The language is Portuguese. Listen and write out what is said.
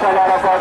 Batalhar agora.